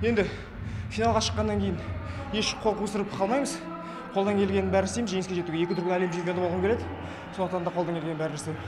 Енді финалға шыққаннан кейін еш қол қусырып қалмаймыз. Қолдан келгеннің бәрін істейміз, жеңіске жетуге екі дүркін әлем чемпионы болғым келеді. Сондықтан да қолдан келген бәрін істеймін.